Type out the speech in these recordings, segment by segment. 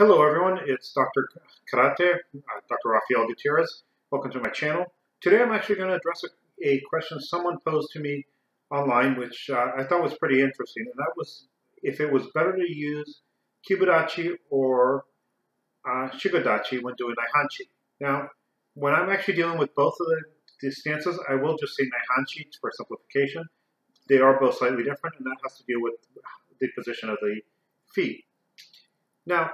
Hello everyone, it's Dr. Karate, uh, Dr. Rafael Gutierrez. Welcome to my channel. Today I'm actually going to address a, a, question someone posed to me online, which uh, I thought was pretty interesting, and that was if it was better to use Kyubidachi or uh, Shikodachi when doing Naihanchi. Now, when I'm actually dealing with both of the, the stances, I will just say Naihanchi for simplification. They are both slightly different, and that has to do with the position of the feet. Now,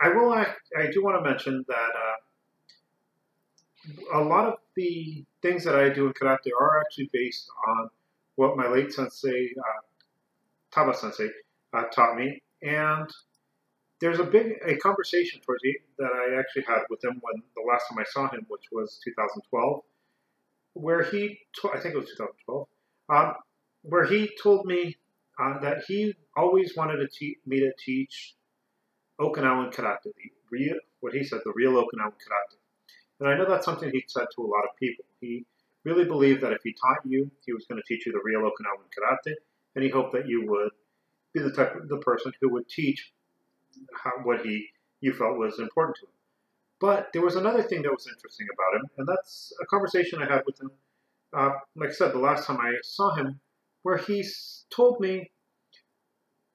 I will. I, do want to mention that uh, a lot of the things that I do in karate are actually based on what my late sensei, uh, Taba Sensei, uh, taught me, and there's a big a conversation towards the that I actually had with him when the last time I saw him, which was 2012, where he I think it was 2012, um, where he told me uh, that he always wanted to te- me to teach Okinawan karate, the real, what he said, the real Okinawan karate. And I know that's something he said to a lot of people. He really believed that if he taught you, he was going to teach you the real Okinawan karate, and he hoped that you would be the type of the person who would teach how, what he you felt was important to him. But there was another thing that was interesting about him, and that's a conversation I had with him. Uh, like I said, the last time I saw him, where he told me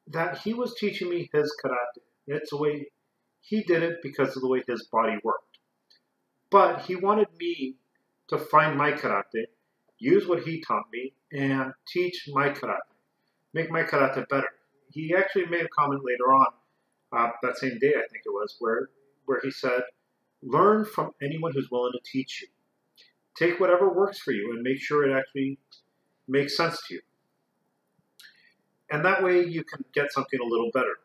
that he was teaching me his karate. It's the way he did it because of the way his body worked. But he wanted me to find my karate, use what he taught me, and teach my karate, make my karate better. He actually made a comment later on, uh, that same day I think it was, where where he said, "Learn from anyone who's willing to teach you. Take whatever works for you and make sure it actually makes sense to you, and that way you can get something a little better."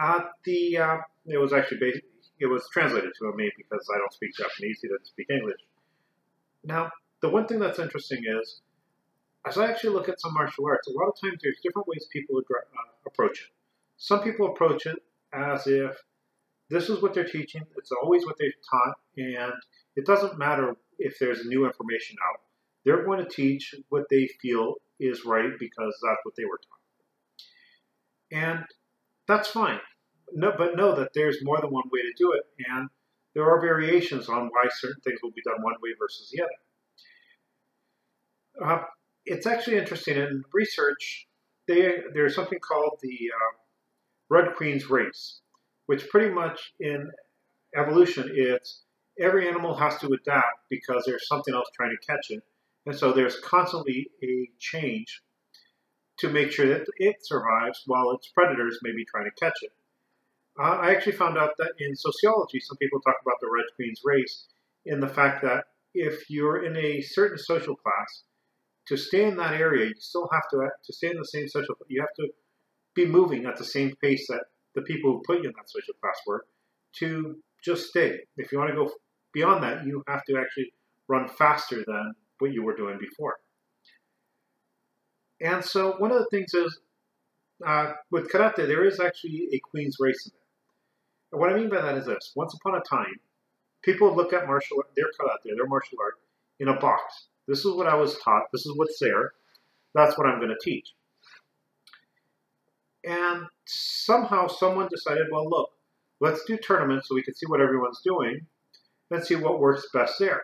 Uh, the uh, it was actually based, it was translated to me because I don't speak Japanese. He doesn't speak English. Now, the one thing that's interesting is, as I actually look at some martial arts, a lot of times there's different ways people uh, approach it. Some people approach it as if this is what they're teaching, it's always what they've taught, and it doesn't matter if there's new information out. They're going to teach what they feel is right because that's what they were taught. And that's fine. No, but know that there's more than one way to do it, and there are variations on why certain things will be done one way versus the other. Uh, it's actually interesting in research. They, there's something called the uh, Red Queen's race, which pretty much in evolution it's every animal has to adapt because there's something else trying to catch it, and so there's constantly a change to make sure that it survives while its predators may be trying to catch it. Uh, I actually found out that in sociology, some people talk about the Red Queen's race in the fact that if you're in a certain social class, to stay in that area, you still have to to stay in the same social. You have to be moving at the same pace that the people who put you in that social class were to just stay. If you want to go beyond that, you have to actually run faster than what you were doing before. And so one of the things is uh, with karate, there is actually a queen's race in there. And what I mean by that is this: once upon a time, people look at martial their karate, their martial art, in a box. This is what I was taught. This is what's there. That's what I'm going to teach. And somehow someone decided, well, look, let's do tournaments so we can see what everyone's doing and see what works best there.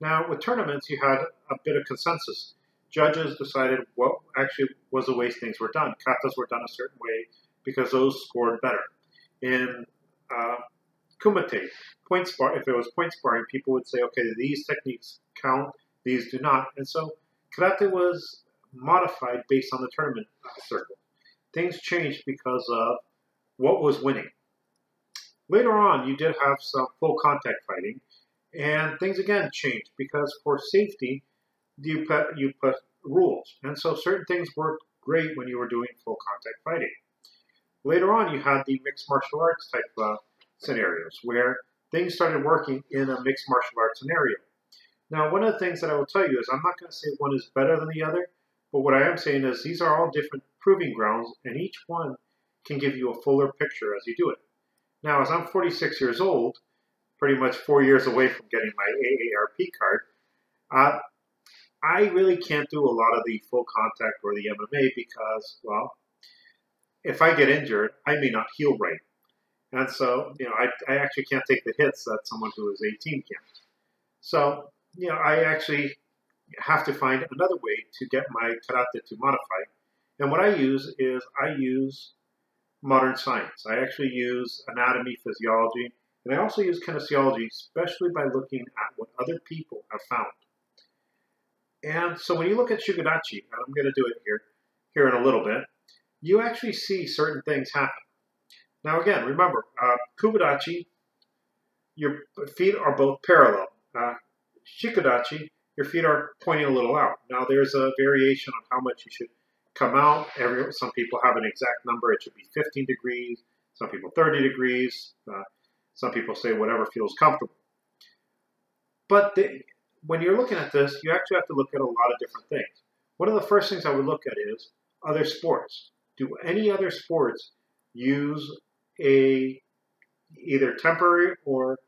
Now, with tournaments, you had a bit of consensus judges decided what actually was the way things were done. Katas were done a certain way because those scored better. In uh, kumite, point spar, if it was point sparring, people would say, okay, these techniques count, these do not. And so karate was modified based on the tournament circle. Things changed because of what was winning. Later on, you did have some full contact fighting, and things again changed because for safety, you put you put rules, and so certain things worked great when you were doing full contact fighting. Later on, you had the mixed martial arts type uh, scenarios where things started working in a mixed martial arts scenario. Now, one of the things that I will tell you is I'm not going to say one is better than the other, but what I am saying is these are all different proving grounds, and each one can give you a fuller picture as you do it. Now, as I'm 46 years old, pretty much four years away from getting my AARP card, uh, I really can't do a lot of the full contact or the MMA because, well, if I get injured, I may not heal right. And so, you know, I, I actually can't take the hits that someone who is 18 can. So, you know, I actually have to find another way to get my karate to modify. And what I use is I use modern science. I actually use anatomy, physiology, and I also use kinesiology, especially by looking at what other people have found. And so when you look at Shikodachi, and I'm going to do it here, here in a little bit, you actually see certain things happen. Now again, remember, uh, Kubadachi, your feet are both parallel. Uh, Shikodachi, your feet are pointing a little out. Now there's a variation on how much you should come out. Every, some people have an exact number. It should be 15 degrees. Some people 30 degrees. Uh, some people say whatever feels comfortable. But the, when you're looking at this, you actually have to look at a lot of different things. One of the first things I would look at is other sports. Do any other sports use a either temporary or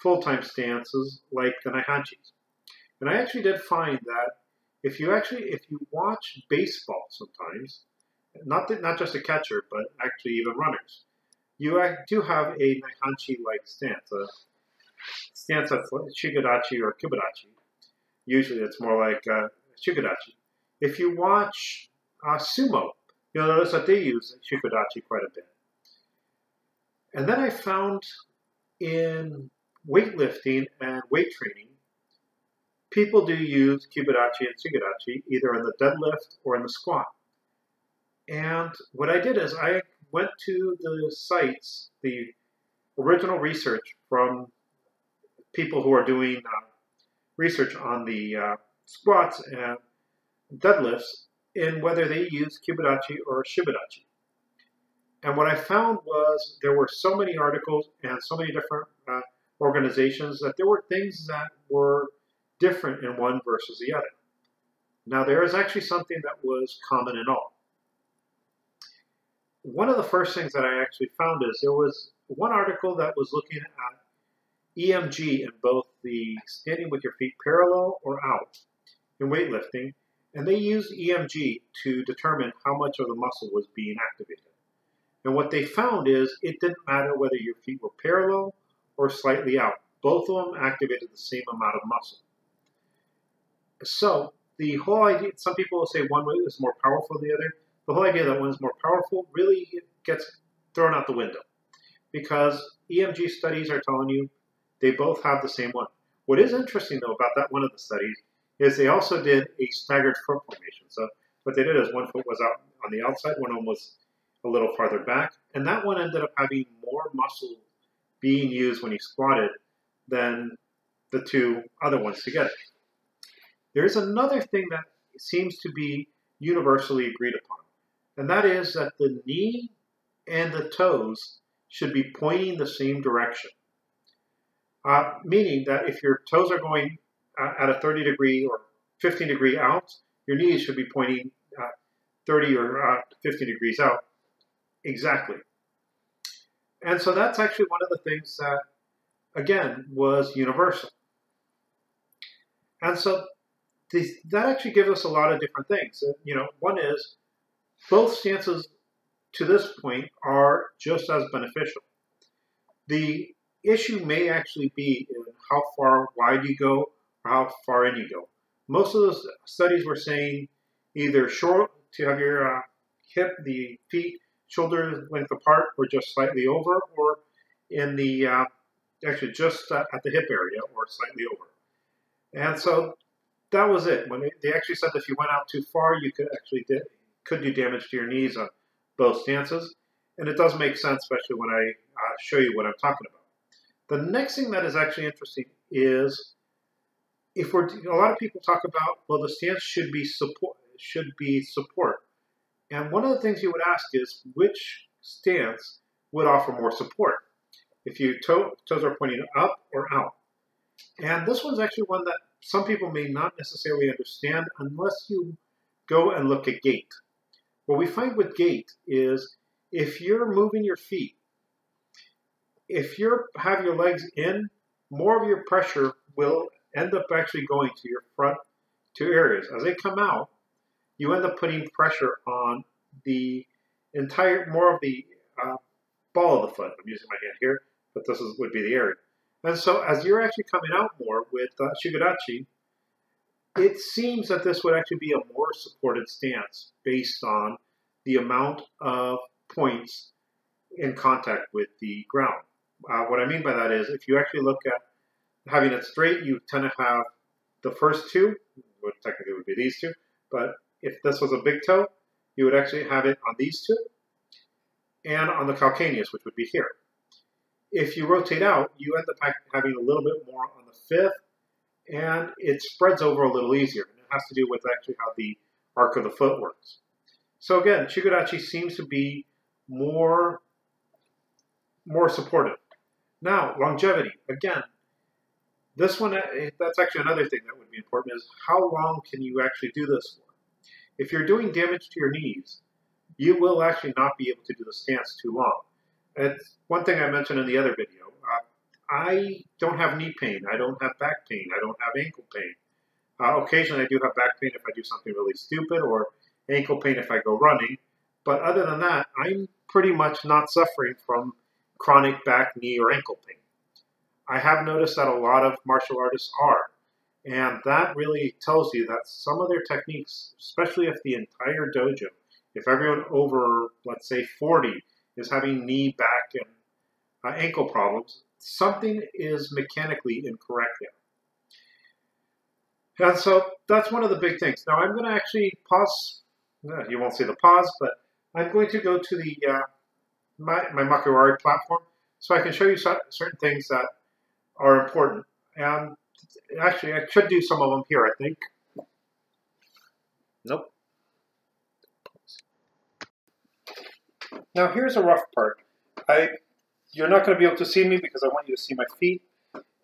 full-time stances like the Naihanchis? And I actually did find that if you actually if you watch baseball sometimes, not not just a catcher, but actually even runners, you do have a Naihanchi-like stance, a stance that's like or Kubadachi. Usually it's more like uh. If you watch uh, sumo, you'll notice that they use Shikodachi quite a bit. And then I found in weightlifting and weight training, people do use Kubadachi and Shikodachi either in the deadlift or in the squat. And what I did is I went to the sites, the original research from people who are doing uh, research on the uh, squats and deadlifts in whether they use Kubadachi or Shikodachi. And what I found was there were so many articles and so many different uh, organizations that there were things that were different in one versus the other. Now, there is actually something that was common in all one of the first things that I actually found is there was one article that was looking at EMG in both the standing with your feet parallel or out in weightlifting, and they used EMG to determine how much of the muscle was being activated. And what they found is it didn't matter whether your feet were parallel or slightly out. Both of them activated the same amount of muscle. So the whole idea, some people will say one way is more powerful than the other the whole idea that one is more powerful really gets thrown out the window because EMG studies are telling you they both have the same one. What is interesting though about that one of the studies is they also did a staggered foot formation. So what they did is one foot was out on the outside, one of them was a little farther back, and that one ended up having more muscle being used when he squatted than the two other ones together. There's another thing that seems to be universally agreed upon and that is that the knee and the toes should be pointing the same direction. Uh, meaning that if your toes are going uh, at a 30 degree or 15 degree out, your knees should be pointing uh, 30 or uh, 50 degrees out. Exactly. And so that's actually one of the things that, again, was universal. And so this, that actually gives us a lot of different things. You know, one is both stances to this point are just as beneficial. The issue may actually be in how far wide you go or how far in you go. Most of those studies were saying either short to have your uh, hip, the feet, shoulder length apart, or just slightly over, or in the uh, actually just uh, at the hip area or slightly over. And so that was it. When they actually said that if you went out too far, you could actually could do damage to your knees on both stances. And it does make sense, especially when I uh, show you what I'm talking about. The next thing that is actually interesting is if we're a lot of people talk about well the stance should be support should be support, and one of the things you would ask is which stance would offer more support if your toe, toes are pointing up or out. And this one's actually one that some people may not necessarily understand unless you go and look at gait. What we find with gait is if you're moving your feet, if you have your legs in, more of your pressure will end up actually going to your front two areas. As they come out, you end up putting pressure on the entire, more of the uh, ball of the foot. I'm using my hand here, but this is, would be the area. And so as you're actually coming out more with uh, it seems that this would actually be a more supported stance based on the amount of points in contact with the ground. Uh, what I mean by that is if you actually look at having it straight, you tend to have the first two, which technically would be these two, but if this was a big toe, you would actually have it on these two and on the calcaneus, which would be here. If you rotate out, you end up having a little bit more on the fifth, and it spreads over a little easier. And it has to do with actually how the arc of the foot works. So again, Shikodachi seems to be more, more supportive. Now, longevity. Again, this one, eh, that's actually another thing that would be important is how long can you actually do this for? If you're doing damage to your knees, you will actually not be able to do the stance too long. It's one thing I mentioned in the other video. Uh, I don't have knee pain. I don't have back pain. I don't have ankle pain. Uh, occasionally I do have back pain if I do something really stupid or ankle pain if I go running. But other than that, I'm pretty much not suffering from chronic back, knee, or ankle pain. I have noticed that a lot of martial artists are. And that really tells you that some of their techniques, especially if the entire dojo, if everyone over, let's say, 40 is having knee, back, and uh, ankle problems, something is mechanically incorrect there. And so that's one of the big things. Now I'm going to actually pause. Uh, you won't see the pause, but I'm going to go to the uh, my, my Makiwara platform so I can show you certain things that are important. And actually, I should do some of them here, I think. Nope. Now here's a rough part. I, you're not going to be able to see me because I want you to see my feet.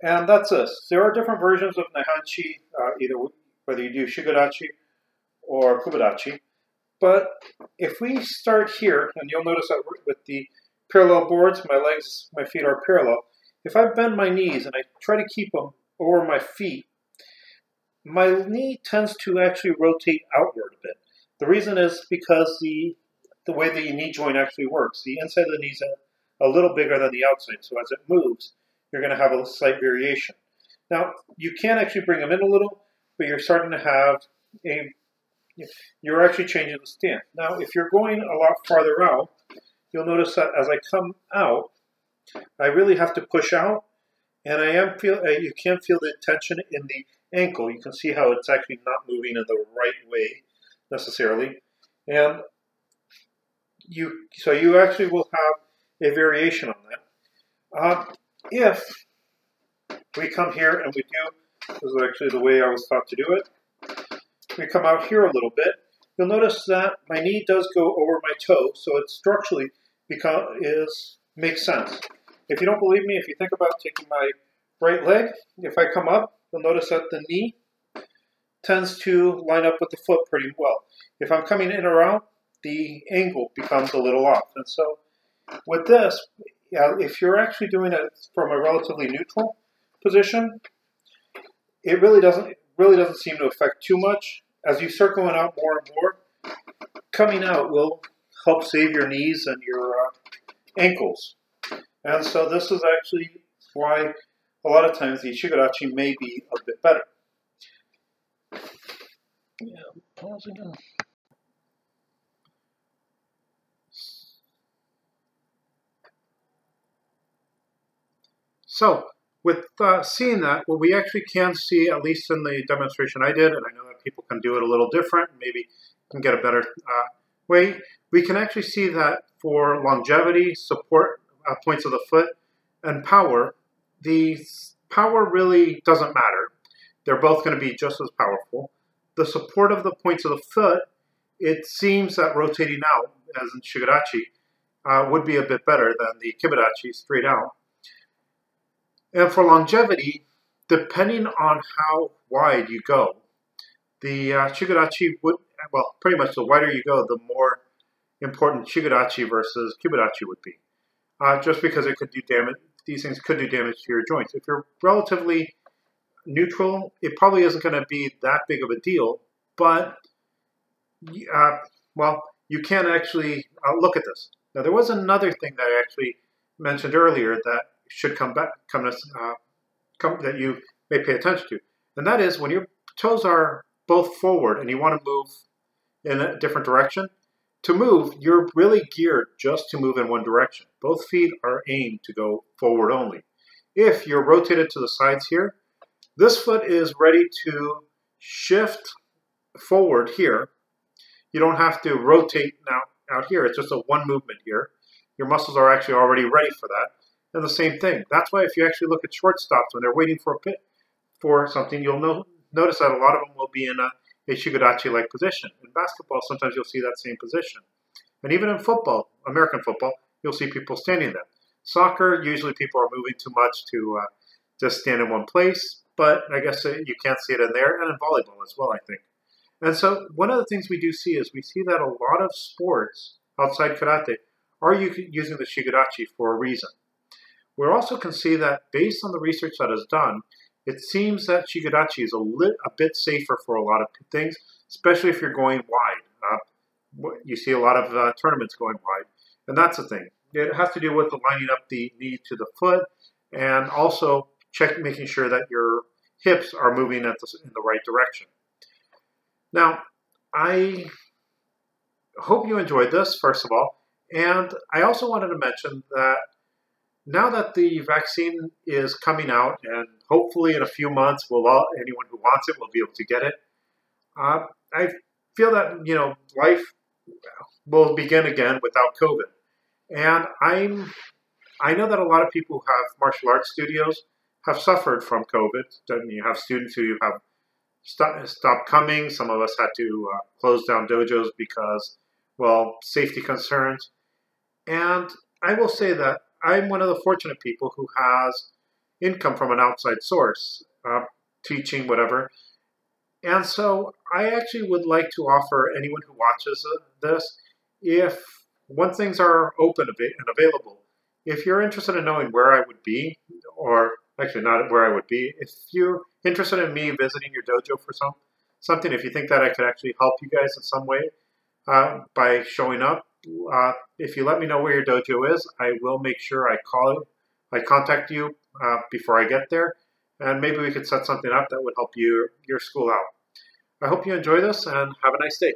And that's this. There are different versions of Naihanchi, uh, either whether you do Shikodachi or Kubadachi. But if we start here, and you'll notice that with the parallel boards, my legs, my feet are parallel. If I bend my knees and I try to keep them over my feet, my knee tends to actually rotate outward a bit. The reason is because the the way the knee joint actually works. The inside of the knee is a, a little bigger than the outside, so as it moves, you're going to have a slight variation. Now, you can actually bring them in a little, but you're starting to have a, you're actually changing the stance. Now, if you're going a lot farther out, you'll notice that as I come out, I really have to push out, and I am feel uh, you can feel the tension in the ankle. You can see how it's actually not moving in the right way necessarily, and you so you actually will have a variation on that. Uh, if we come here and we do, this is actually the way I was taught to do it, we come out here a little bit, you'll notice that my knee does go over my toe, so it structurally become, is makes sense. If you don't believe me, if you think about taking my right leg, if I come up, you'll notice that the knee tends to line up with the foot pretty well. If I'm coming in or out, the angle becomes a little off. And so with this, if you're actually doing it from a relatively neutral position, it really doesn't really doesn't seem to affect too much. As you start going out more and more, coming out will help save your knees and your uh, ankles. And so this is actually why a lot of times the Shikodachi may be a bit better. Yeah, pause again. So with uh, seeing that, what we actually can see, at least in the demonstration I did, and I know that people can do it a little different, maybe can get a better uh, way, we can actually see that for longevity, support uh, points of the foot, and power, the power really doesn't matter. They're both going to be just as powerful. The support of the points of the foot, it seems that rotating out, as in Shikodachi, uh, would be a bit better than the Kibadachi straight out. And for longevity, depending on how wide you go, the uh, would, well, pretty much the wider you go, the more important Shikodachi versus Kibadachi would be. Uh, just because it could do damage, these things could do damage to your joints. If you're relatively neutral, it probably isn't going to be that big of a deal, but, uh, well, you can actually uh, look at this. Now, there was another thing that I actually mentioned earlier that should come back, come, uh, come that you may pay attention to, and that is when your toes are both forward and you want to move in a different direction. To move, you're really geared just to move in one direction. Both feet are aimed to go forward only. If you're rotated to the sides here, this foot is ready to shift forward here. You don't have to rotate now out here. It's just a one movement here. Your muscles are actually already ready for that. And the same thing. That's why if you actually look at shortstops when they're waiting for a pit for something, you'll know, notice that a lot of them will be in a, a shikodachi-like position. In basketball, sometimes you'll see that same position. And even in football, American football, you'll see people standing there. Soccer, usually people are moving too much to uh, just stand in one place, but I guess you can't see it in there, and in volleyball as well, I think. And so one of the things we do see is we see that a lot of sports outside karate are using the shikodachi for a reason. We also can see that based on the research that is done, it seems that shikodachi is a, lit, a bit safer for a lot of things, especially if you're going wide. Uh, you see a lot of uh, tournaments going wide, and that's the thing. It has to do with lining up the knee to the foot, and also check making sure that your hips are moving the, in the right direction. Now, I hope you enjoyed this, first of all, and I also wanted to mention that now that the vaccine is coming out, and hopefully in a few months, will all, anyone who wants it will be able to get it. Uh, I feel that you know life will begin again without COVID, and I'm I know that a lot of people who have martial arts studios have suffered from COVID. You have students who have stopped, coming. Some of us had to uh, close down dojos because, well, safety concerns. And I will say that I'm one of the fortunate people who has income from an outside source, uh, teaching, whatever. And so I actually would like to offer anyone who watches uh, this, if when things are open and available, if you're interested in knowing where I would be, or actually not where I would be, if you're interested in me visiting your dojo for some something, if you think that I could actually help you guys in some way uh, by showing up, uh, if you let me know where your dojo is, I will make sure I call I contact you uh, before I get there, and maybe we could set something up that would help you your school out. I hope you enjoy this and have a nice day.